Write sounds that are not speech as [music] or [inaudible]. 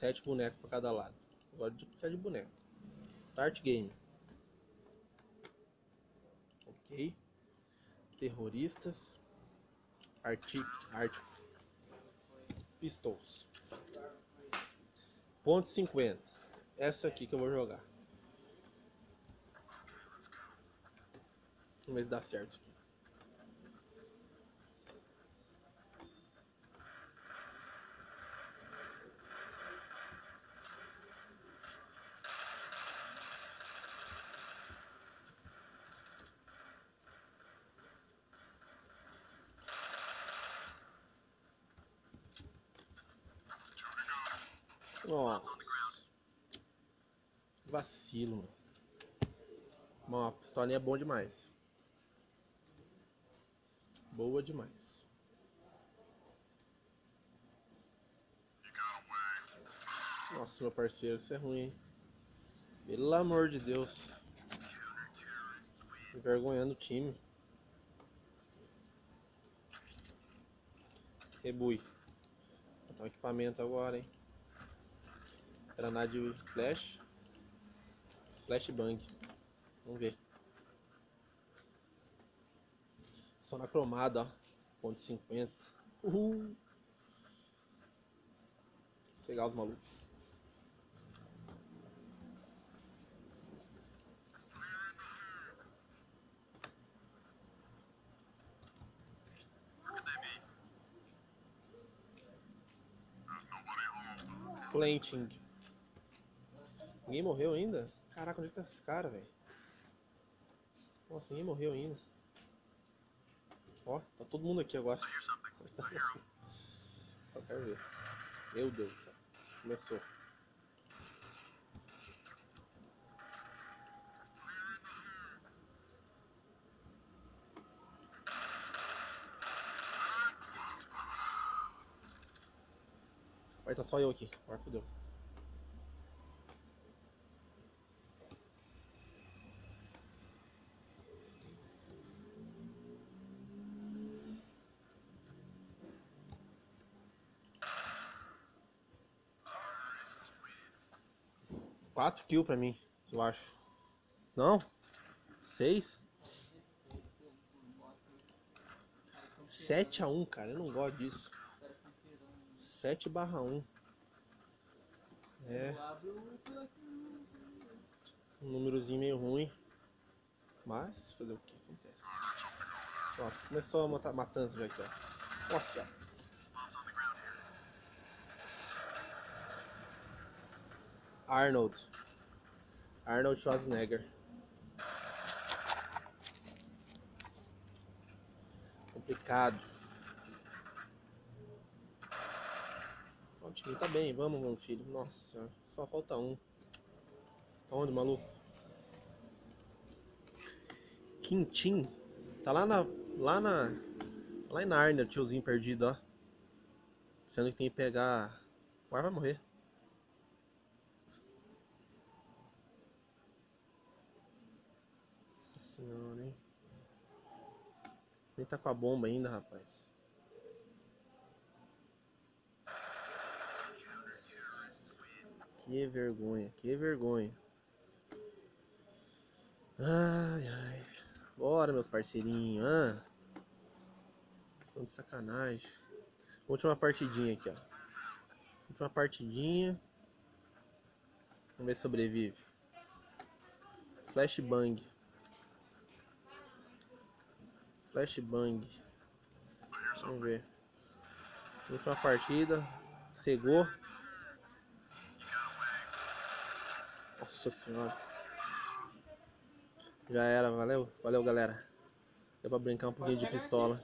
Sete bonecos pra cada lado. Agora de precisar de boneco. Start game. Ok. Terroristas. Arti Art Pistols. Ponto 50. Essa aqui que eu vou jogar. Vamos ver se dá certo. Nossa. Vacilo, mano. Bom, a pistolinha é bom demais. Boa demais. Nossa, meu parceiro, isso é ruim, hein? Pelo amor de Deus. Envergonhando o time. Rebui. Botar um equipamento agora, hein? Granada de flash. Flashbang. Vamos ver. Só na cromada, ó. Ponto 50. Uhul. Cegar os malucos. Planting. Ninguém morreu ainda? Caraca, onde é que tá esses caras, velho? Nossa, ninguém morreu ainda. Ó, tá todo mundo aqui agora. [laughs] Só quero ver. Meu Deus do céu. Começou. Vai tá só eu aqui. Agora fodeu. Quatro kills pra mim, eu acho. Não? Seis? 7 a 1, cara. Eu não gosto disso. 7 barra 1. É. Um númerozinho meio ruim. Mas, fazer o que acontece? Nossa, começou a matar, matança já aqui, ó. Nossa. Arnold. Arnold Schwarzenegger. Complicado. O time tá bem, vamos, meu filho. Nossa, só falta um. Tá onde, maluco? Quintim. Tá lá na. Lá na. Lá em Narnia, tiozinho perdido, ó. Sendo que tem que pegar. O ar vai morrer. Senhora, hein? Nem tá com a bomba ainda, rapaz. Que vergonha, que vergonha. Ai, ai. Bora, meus parceirinhos. Ah. Estão de sacanagem. Última partidinha aqui, ó. Última partidinha. Vamos ver se sobrevive. Flashbang. Flashbang. Vamos ver. Última partida. Cegou. Nossa senhora. Já era, valeu? Valeu, galera. Deu pra brincar um pouquinho de pistola.